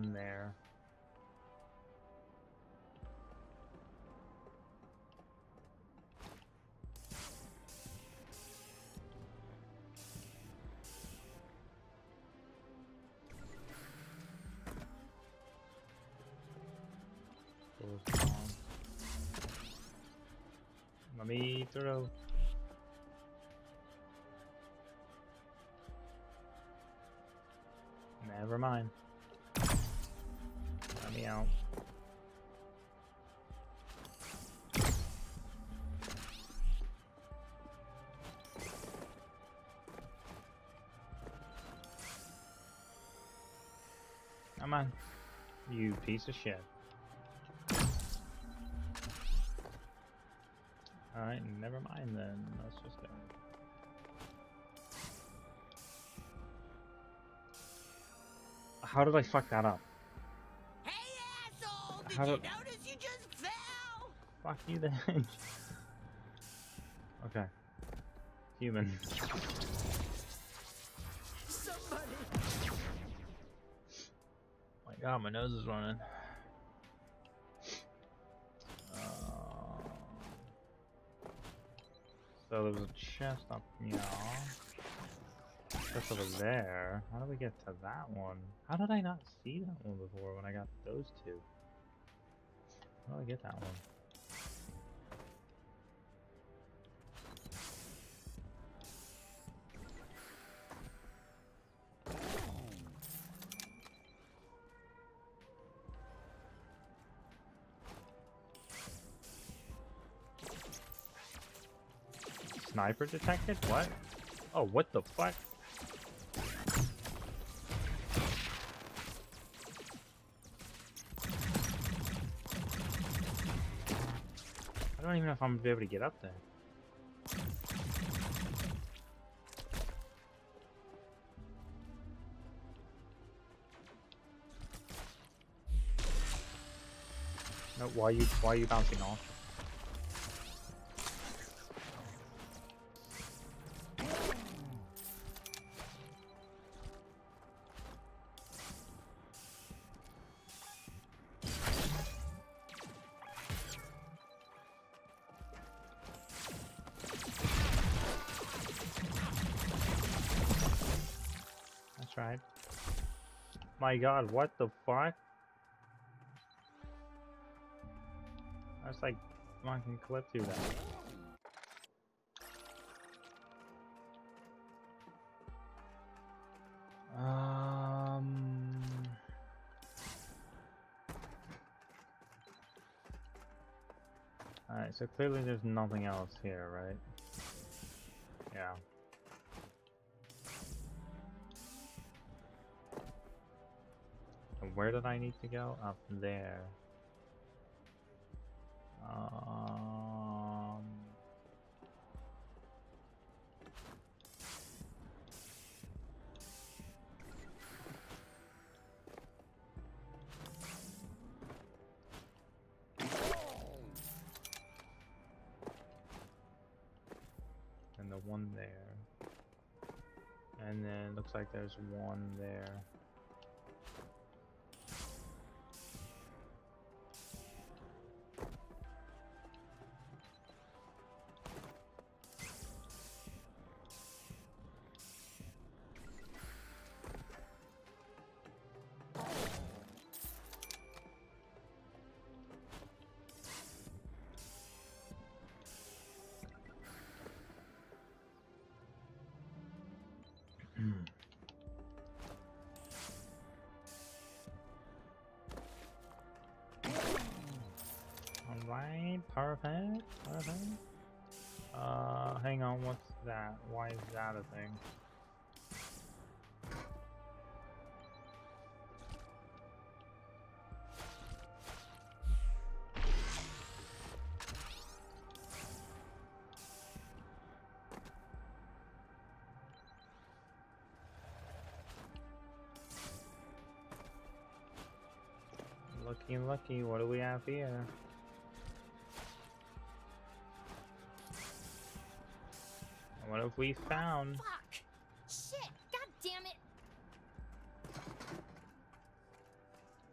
one there. Throw. Never mind. Let me out. Come on. You piece of shit. Alright, never mind then. Let's just go. How did I fuck that up? How you do- notice you just fell? Fuck you then. okay. Human. Somebody. my god, my nose is running. Um, so there was a chest up here. Chest over there. How do we get to that one? How did I not see that one before when I got those two? Do I get that one? Sniper detected? What? Oh, what the fuck? Even know if I'm able to get up there. No, why are you why are you bouncing off? My god, what the fuck? I was like, fucking clip through that. Um. Alright, so clearly there's nothing else here, right? Where did I need to go? Up there. Um. And the one there. And then looks like there's one there. Alright, perfect, perfect. Uh, hang on, what's that? Why is that a thing? Lucky, lucky, what do we have here? have we found? Fuck! Shit! God damn it!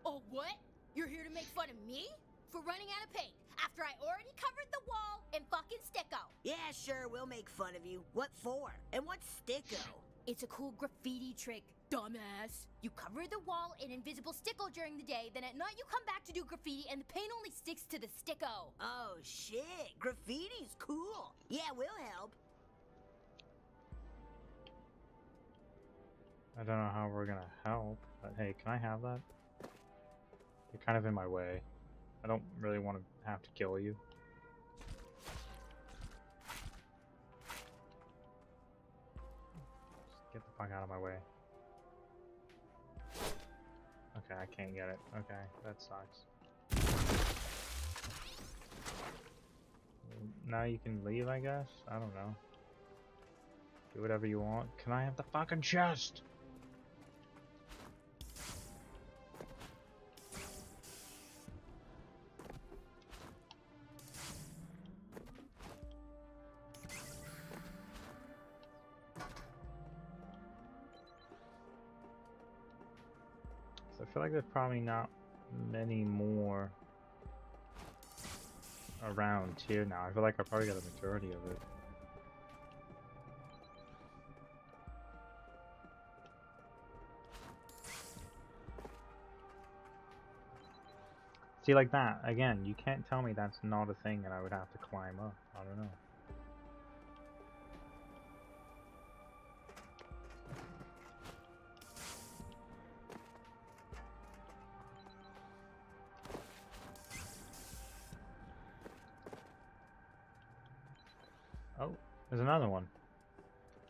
Oh, what? You're here to make fun of me? For running out of paint after I already covered the wall in fucking sticko. Yeah, sure, we'll make fun of you. What for? And what's sticko? It's a cool graffiti trick, dumbass. You cover the wall in invisible sticko during the day, then at night you come back to do graffiti and the paint only sticks to the sticko. Oh shit, graffiti's cool. Yeah, we'll help. I don't know how we're gonna help, but hey, can I have that? You're kind of in my way. I don't really want to have to kill you. Just get the fuck out of my way. Okay, I can't get it. Okay, that sucks. Now you can leave, I guess? I don't know. Do whatever you want. Can I have the fucking chest? Probably not many more around here now. I feel like I probably got a majority of it. See, like that, again, you can't tell me that's not a thing and I would have to climb up. I don't know. Another one.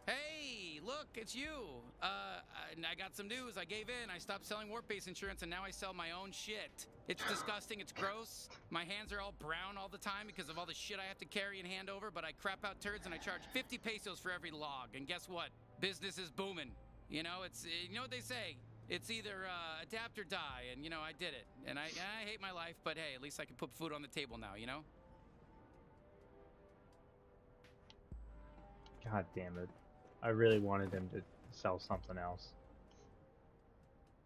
Hey, look, it's you. Uh, I got some news. I gave in. I stopped selling warp base insurance, and now I sell my own shit. It's disgusting. It's gross. My hands are all brown all the time because of all the shit I have to carry and hand over. But I crap out turds, and I charge 50 pesos for every log. And guess what? Business is booming. You know, it's you know what they say. It's either uh, adapt or die, and you know I did it. And I, I hate my life, but hey, at least I can put food on the table now. You know. God damn it. I really wanted him to sell something else.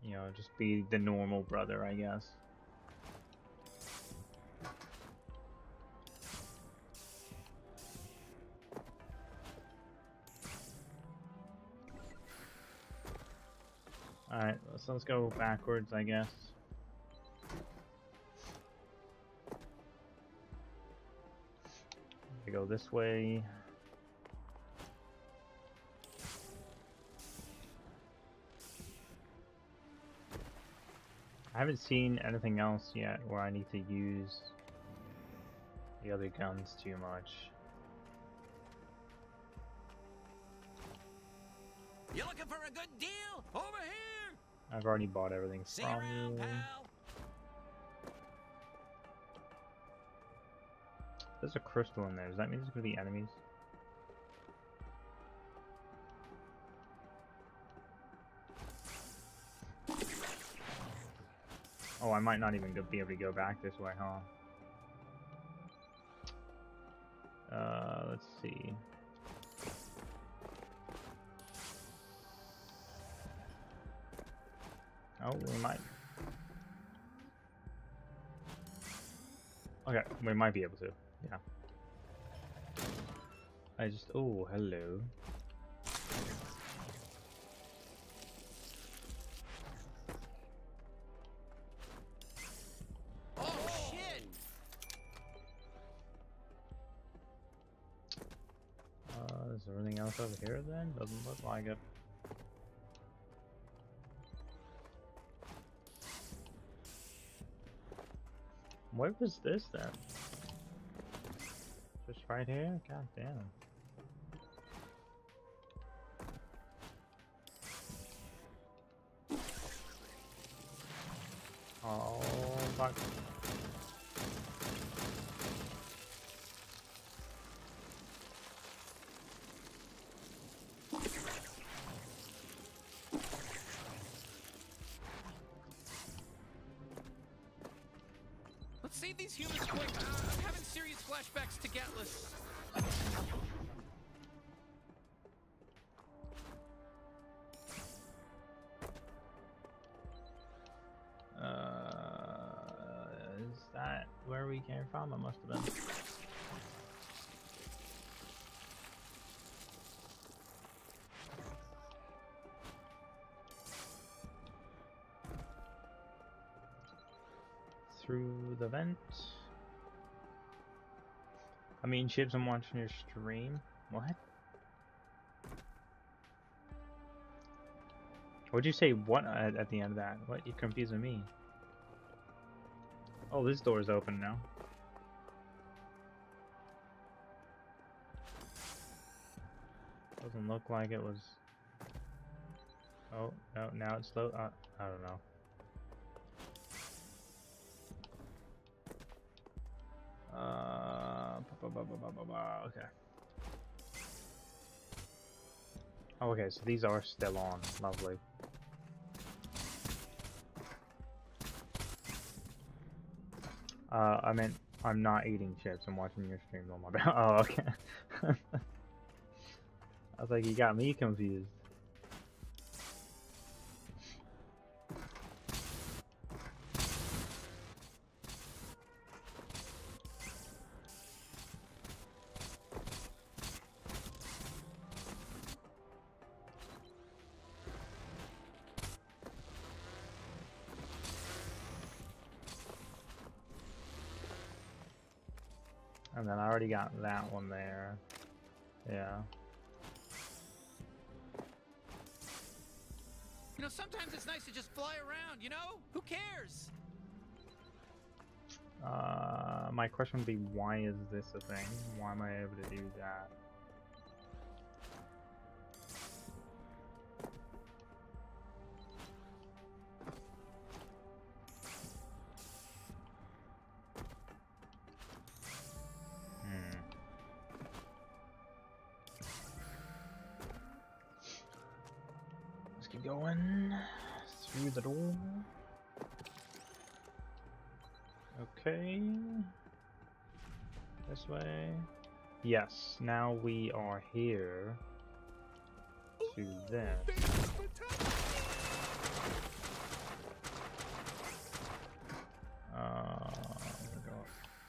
You know, just be the normal brother, I guess. Alright, let's, let's go backwards, I guess. We go this way. Haven't seen anything else yet where I need to use the other guns too much. You looking for a good deal? Over here! I've already bought everything See from around, you. pal. There's a crystal in there. Does that mean there's gonna be enemies? Oh, I might not even be able to go back this way, huh? Uh, let's see. Oh, we might. Okay, we might be able to. Yeah. I just. Oh, hello. Doesn't look like it. Where was this then? Just right here? God damn. Oh, fuck. Save these humans quick. Uh, I'm having serious flashbacks to Gatlas. Uh, is that where we came from? It must have been. Through the vent. I mean, Chips, I'm watching your stream. What? What'd you say? What at, at the end of that? What? You're confusing me. Oh, this door's open now. Doesn't look like it was. Oh no! Now it's slow. Uh, I don't know. Ba- ba- ba- okay. Oh, okay, so these are still on. Lovely. Uh, I meant I'm not eating chips. I'm watching your stream on my. Oh, okay. I was like, you got me confused. Already got that one there. Yeah. You know, sometimes it's nice to just fly around, you know? Who cares? Uh, my question would be, why is this a thing? Why am I able to do that? Yes, now we are here to this. Uh,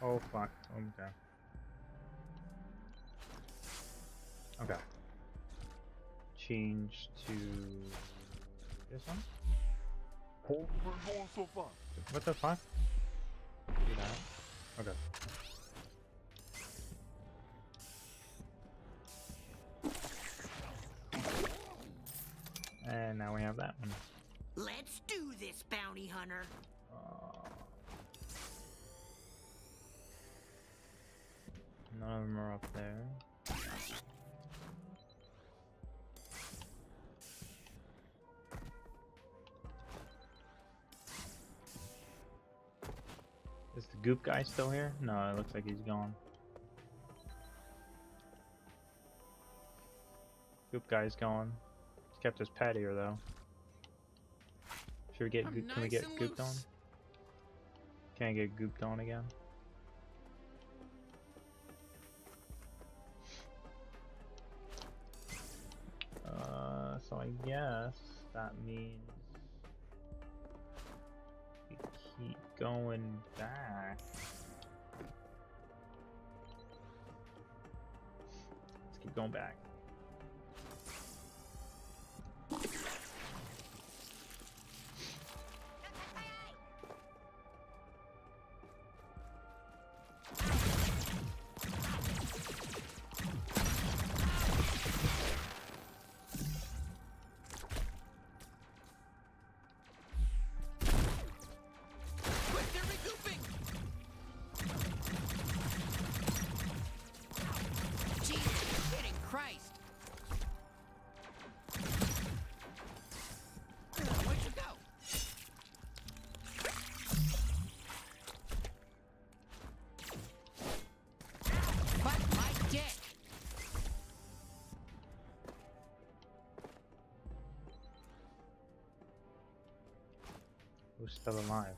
oh fuck. Okay. Okay. Change to this one. going so far. What the fuck? Do that. Okay. Let's do this, bounty hunter. None of them are up there. Is the goop guy still here? No, it looks like he's gone. Goop guy's gone. He's kept his pet here though. Should we get I'm can we get gooped on? Can I get gooped on again? Uh, so I guess that means we keep going back. Let's keep going back. Who's still alive?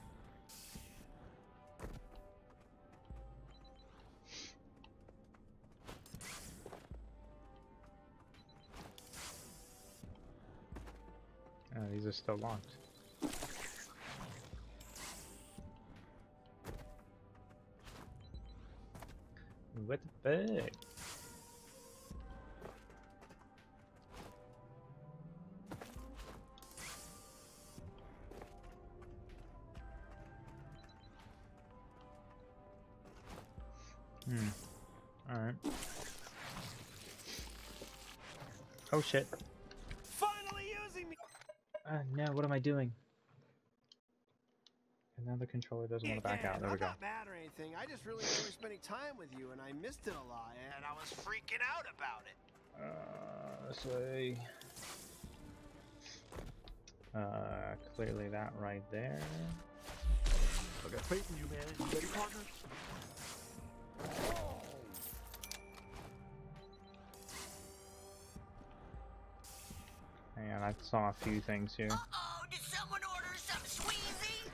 Oh, these are still locked. Alright. Oh shit. Finally using me. Uh, no, what am I doing? And now the controller doesn't want to back out. There we I'm go. not mad or anything. I just really enjoy spending time with you, and I missed it a lot, and I was freaking out about it. Uh, this way. Uh, clearly that right there. I got faith in you, man. You ready, partner? And I saw a few things here. Uh-oh, did someone order some Sweezy?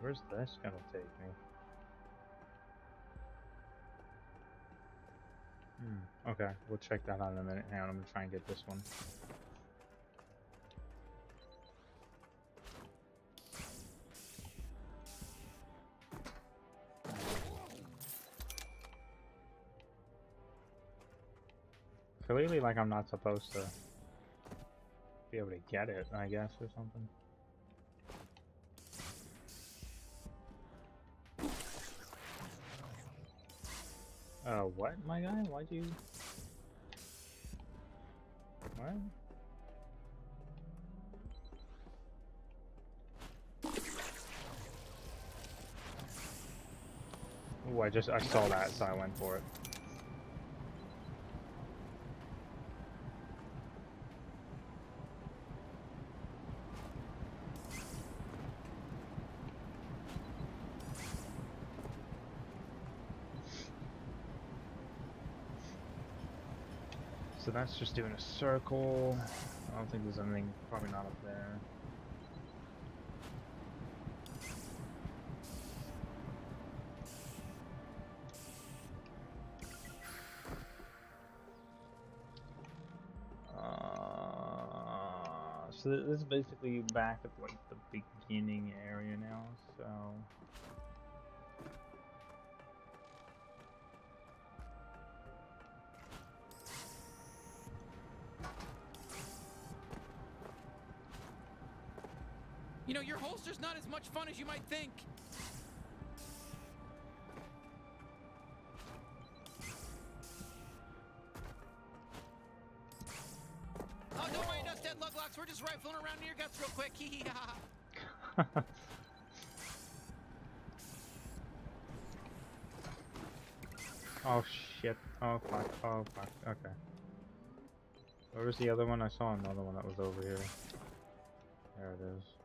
Where's this gonna Okay, we'll check that out in a minute. Hang on, I'm gonna try and get this one. Clearly, like I'm not supposed to be able to get it, I guess, or something. Uh, what, my guy? Why'd you... What? Ooh, I just, I saw that, so I went for it. That's just doing a circle. I don't think there's anything, probably not up there. Uh, so this is basically back at like the beginning area now, so... know, not as much fun as you might think. Oh, don't worry, us dead luglocks. We're just rifling around in your guts real quick. Hee hee oh shit. Oh fuck. Oh fuck. Okay. Where was the other one? I saw another one that was over here. There it is.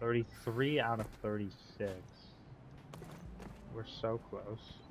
33 out of 36. We're so close.